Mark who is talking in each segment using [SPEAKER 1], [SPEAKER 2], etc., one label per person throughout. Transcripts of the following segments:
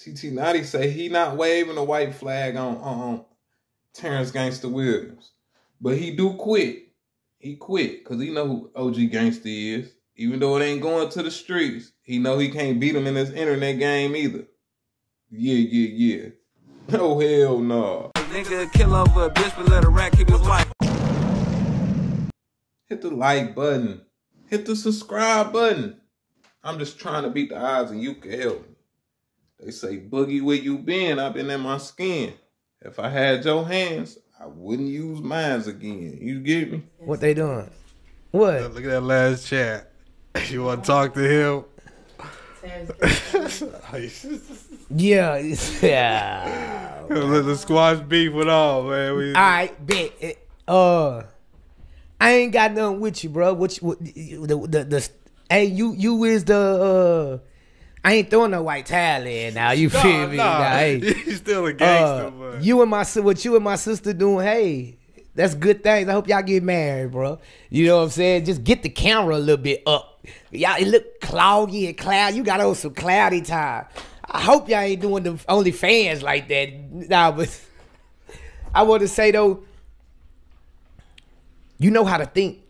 [SPEAKER 1] TT Notti say he not waving a white flag on on Terrance Gangsta Williams, but he do quit. He quit because he know who OG Gangster is. Even though it ain't going to the streets, he know he can't beat him in this internet game either. Yeah, yeah, yeah. Oh hell no.
[SPEAKER 2] Nigga kill over a bitch, but let a rat keep his wife.
[SPEAKER 1] Hit the like button. Hit the subscribe button. I'm just trying to beat the odds and you can help me. They say, Boogie, where you been? I've been in my skin. If I had your hands, I wouldn't use mines again. You get me?
[SPEAKER 3] What they doing? What?
[SPEAKER 4] Look at that last chat. You want to talk to him?
[SPEAKER 3] Yeah, yeah.
[SPEAKER 4] Let the squash beef with all, man. We,
[SPEAKER 3] All right, bet. Uh, I ain't got nothing with you, bro. What, you, what the, the the hey you you is the uh. I ain't throwing no white towel in now. You
[SPEAKER 4] Nah,
[SPEAKER 3] feel me?
[SPEAKER 4] nah.
[SPEAKER 3] Nah, hey.
[SPEAKER 4] He's still a gangster,
[SPEAKER 3] Uh,
[SPEAKER 4] but
[SPEAKER 3] you and my what you and my sister doing? Hey, that's good things. I hope y'all get married, bro. You know what I'm saying? Just get the camera a little bit up. Y'all, it look cloudy and cloud. You got on some cloudy time. I hope y'all ain't doing the only fans like that. Nah, but I want to say though, you know how to think.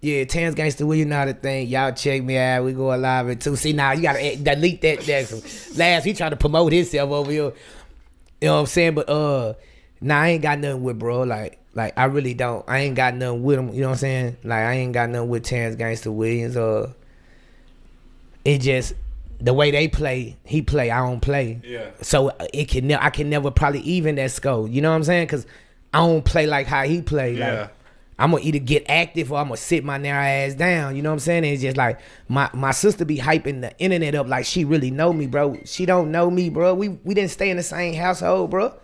[SPEAKER 3] Yeah, Tans Gangster, will you know to think? Y'all check me out. We go live at two. See now, you gotta delete that. That last he trying to promote himself over here. You know what I'm saying? But uh, nah, I ain't got nothing with bro. Like, like I really don't. I ain't got nothing with him. You know what I'm saying? Like, I ain't got nothing with Terrance Gangsta Williams. Uh, it just the way they play, he play. I don't play.
[SPEAKER 4] Yeah.
[SPEAKER 3] So uh, it can. Ne- I can never probably even that score. You know what I'm saying? Because I don't play like how he play.
[SPEAKER 4] Yeah.
[SPEAKER 3] Like, I'm gonna either get active or I'm gonna sit my narrow ass down. You know what I'm saying? And it's just like my my sister be hyping the internet up like she really know me, bro. She don't know me, bro. We we didn't stay in the same household, bro.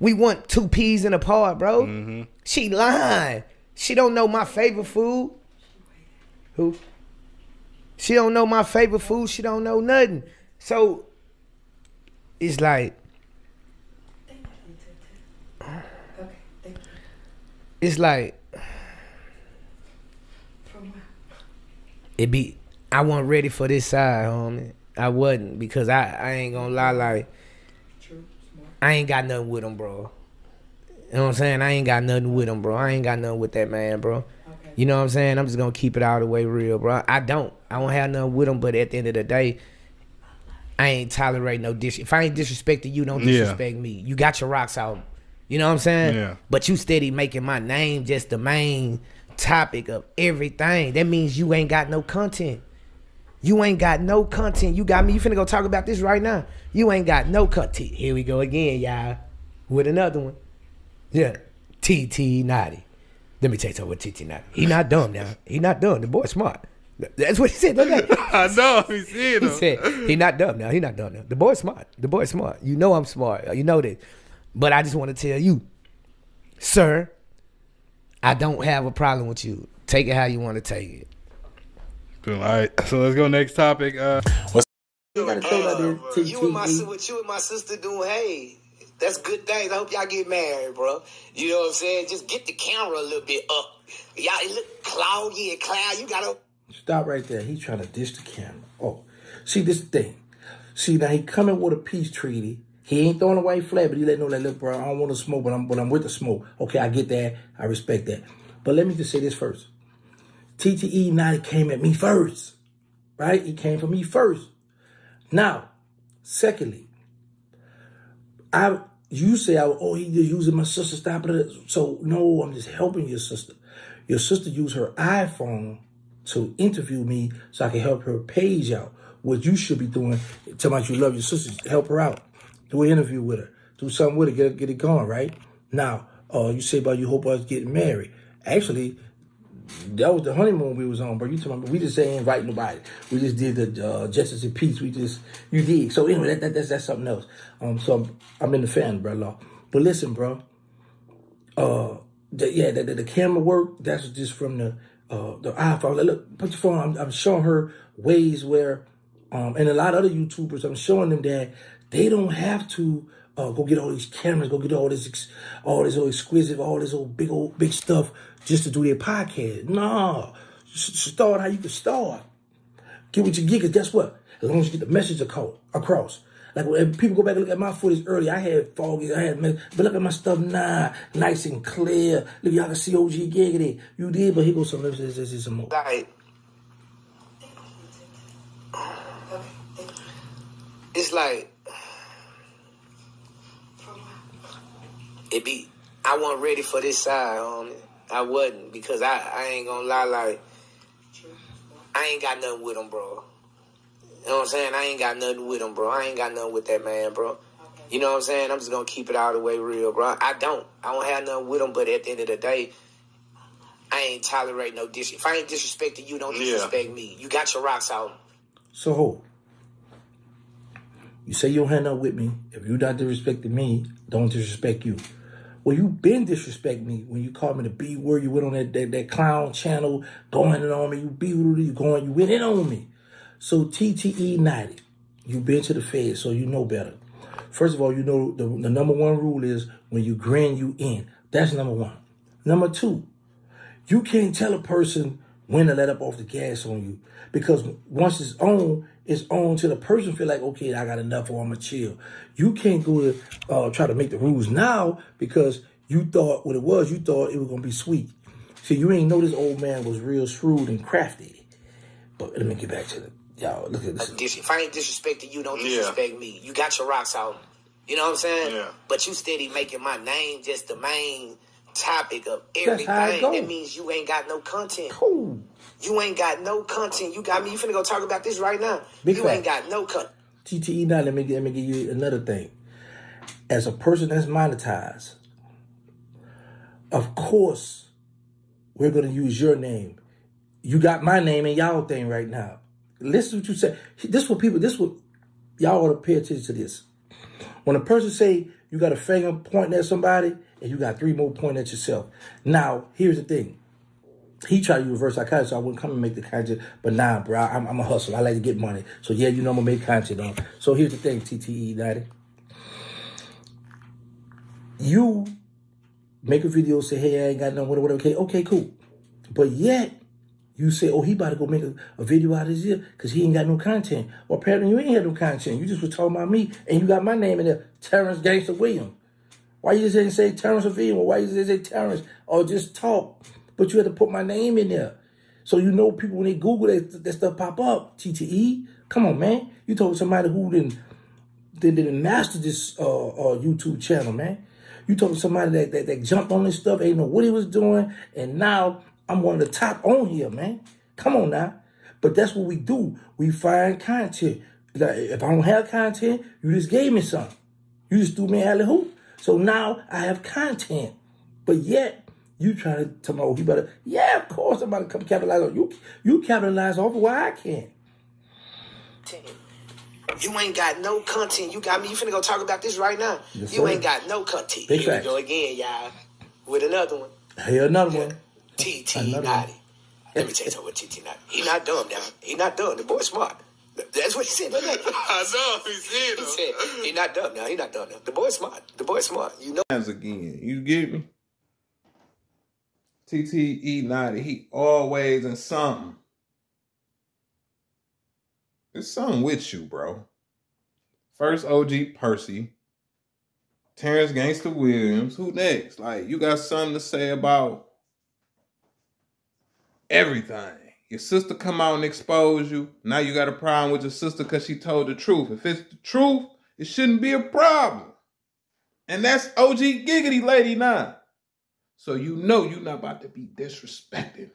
[SPEAKER 3] We want two peas in a pod, bro. Mm-hmm. She lying. She don't know my favorite food. Who? She don't know my favorite food. She don't know nothing. So it's like it's like it be I wasn't ready for this side, homie. I wasn't because I, I ain't gonna lie like I ain't got nothing with him, bro. You know what I'm saying? I ain't got nothing with him, bro. I ain't got nothing with that man, bro. You know what I'm saying? I'm just gonna keep it all the way real, bro. I don't. I don't have nothing with him, but at the end of the day, I ain't tolerate no dish. If I ain't disrespecting you, don't
[SPEAKER 4] Yeah.
[SPEAKER 3] disrespect me. You got your rocks out. You know what I'm saying?
[SPEAKER 4] Yeah.
[SPEAKER 3] But you steady making my name just the main topic of everything. That means you ain't got no content. You ain't got no content. You got me. You finna go talk about this right now. You ain't got no content. Here we go again, y'all. With another one. Yeah. TT Notti. Let me tell you something with TT Notti. He not dumb now. He not dumb. The boy smart. That's what he said. Look at
[SPEAKER 4] I know he's seeing
[SPEAKER 3] he said he not dumb now. He not dumb now. The boy smart. The boy smart. You know I'm smart. You know that. But I just want to tell you, sir, I don't have a problem with you. Take it how you want to take it.
[SPEAKER 4] Cool. All right, so let's go next topic. Uh,
[SPEAKER 3] You gotta throw that in.
[SPEAKER 5] Uh, you and my what you and my sister doing? Hey, that's good things. I hope y'all get married, bro. You know what I'm saying? Just get the camera a little bit up. Y'all, it look cloudy and cloud. You gotta.
[SPEAKER 6] Stop right there. He's trying to dish the camera. Oh, see this thing. See now he coming with a peace treaty. He ain't throwing a white flag, but he let know that look, bro. I don't want to smoke, but I'm but I'm with the smoke. Okay, I get that. I respect that. But let me just say this first. TTE Notti came at me first, right? He came for me first. Now, secondly, I you say I oh he just using my sister stop it. So no, I'm just helping your sister. Your sister used her iPhone to interview me so I can help her page out. What you should be doing, tell me you love your sister, help her out. Do an interview with her. Do something with her, get, get it going, right? Now, uh, you say about you hope us getting married. Actually, that was the honeymoon we was on, bro. You talking about, we just ain't invite nobody. We just did the uh, Justice and Peace. We just, you did. So anyway, that, that, that's, that's something else. Um, so I'm, I'm in the fan, bro, law. But listen, bro, uh, the, yeah, the, the, the camera work, that's just from the, uh, the iPhone. Look, put your phone, I'm, I'm showing her ways where, um, and a lot of other YouTubers, I'm showing them that they don't have to, uh, go get all these cameras, go get all this, all this old exquisite, all this old big old big stuff just to do their podcast. No, start how you can start. Get what you get, cause guess what? As long as you get the message across. Like when people go back and look at my footage early, I had foggy, I had, but look at my stuff now, nice and clear. Look, y'all can see OG Giggity. You did, but here goes some,
[SPEAKER 3] like it's like it be I wasn't ready for this side on it. I wasn't because I, I ain't gonna lie like I ain't got nothing with him, bro. You know what I'm saying? I ain't got nothing with him, bro. I ain't got nothing with that man, bro. You know what I'm saying? I'm just gonna keep it all the way real, bro. I don't. I don't have nothing with him, but at the end of the day, I ain't tolerate no dis. If I ain't disrespecting you, don't disrespect me. You got your rocks out.
[SPEAKER 6] So hold. You say you don't have nothing with me. If you not disrespecting me, don't disrespect you. Well, you been disrespecting me when you called me the B word. You went on that, that, that clown channel going in on me. You B word, you going, you went in on me. So TTE Notti, you been to the Fed, so you know better. First of all, you know the, the number one rule is when you grin, you in. That's number one. Number two, you can't tell a person when to let up off the gas on you because once it's on, it's on till the person feel like, okay, I got enough or I'm going to chill. You can't go to uh, try to make the rules now because you thought what it was, you thought it was going to be sweet. See, you ain't know this old man was real shrewd and crafty. But let me get back to the, y'all, look at this.
[SPEAKER 3] Dis- if I ain't disrespecting you, don't disrespect me. You got your rocks out. You know what I'm saying?
[SPEAKER 7] Yeah.
[SPEAKER 3] But you steady making my name just the main topic of
[SPEAKER 6] That's how it
[SPEAKER 3] everything. That means you ain't got no content.
[SPEAKER 6] Cool.
[SPEAKER 3] You ain't got no content. You got me. You finna go talk about this right now.
[SPEAKER 6] Big
[SPEAKER 3] you
[SPEAKER 6] fact.
[SPEAKER 3] ain't got no content.
[SPEAKER 6] TTE now, let me let me give you another thing. As a person that's monetized, of course, we're gonna use your name. You got my name and y'all thing right now. Listen to what you say. This what people. This what y'all ought to pay attention to this. When a person say you got a finger pointing at somebody and you got three more pointing at yourself. Now, here's the thing. He tried to reverse psychology, so I wouldn't come and make the content. But nah, bro, I'm, I'm a hustler. I like to get money. So yeah, you know I'm gonna make content on. So here's the thing, TTE Daddy. You make a video, say, hey, I ain't got nothing, whatever, whatever. Okay, okay, cool. But yet, you say, oh, he about to go make a, a video out of this year because he ain't got no content. Well, apparently you ain't had no content. You just was talking about me, and you got my name in there, Terrance Gangsta William. Why you just didn't say Terrance or William? Why you didn't say Terrance? Or just talk? But you had to put my name in there. So you know people, when they Google that, that stuff pop up. TTE? Come on, man. You told somebody who didn't, they didn't master this uh, uh, YouTube channel, man. You talking to somebody that, that, that jumped on this stuff, ain't know what he was doing, and now I'm one of the top on here, man. Come on now. But that's what we do. We find content. Like, if I don't have content, you just gave me some. You just threw me alley hoop. So now I have content. But yet, you try to tell me, oh, you better, yeah, of course, I'm about to come capitalize on you. You capitalize off of why I can't.
[SPEAKER 3] You ain't got no content. You got me. You finna go talk about this right now.
[SPEAKER 6] Yes,
[SPEAKER 3] you
[SPEAKER 6] sir.
[SPEAKER 3] ain't got no content.
[SPEAKER 6] Big
[SPEAKER 3] Here we go again, y'all. With another one.
[SPEAKER 6] Here another one.
[SPEAKER 3] TT Notti. Let me tell you something with TT Notti. He not dumb now. He not dumb. The boy smart. That's what he said. Look.
[SPEAKER 7] I know he said
[SPEAKER 3] He
[SPEAKER 7] it.
[SPEAKER 3] said he not dumb now. He not dumb now. The boy smart. The boy smart. You know.
[SPEAKER 1] times again. You get me? TTE Notti, he always in something. There's something with you, bro. First OG Percy, Terrance Gangsta Williams. Who next? Like, you got something to say about everything. Your sister come out and expose you. Now you got a problem with your sister because she told the truth. If it's the truth, it shouldn't be a problem. And that's OG Giggity Lady now. So you know you're not about to be disrespected.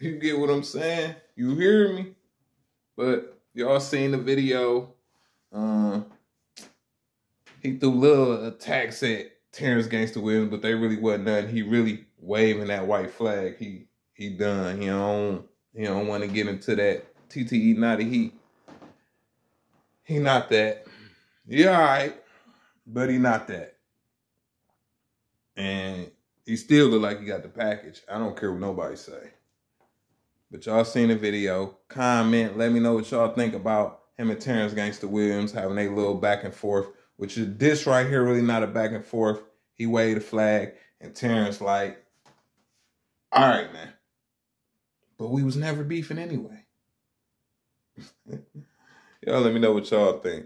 [SPEAKER 1] You get what I'm saying? You hear me? But y'all seen the video. Um, he threw little attacks at Terrance Gangsta Williams, but they really wasn't nothing. He really waving that white flag. He he done. He don't he don't want to get into that TTE Notti. He he not that. He all right, but he not that. And he still look like he got the package. I don't care what nobody say. But y'all seen the video. Comment. Let me know what y'all think about him and Terrance Gangsta Williams having a little back and forth. Which is this right here really not a back and forth. He waved a flag and Terrance like, all right, man. But we was never beefing anyway. Y'all let me know what y'all think.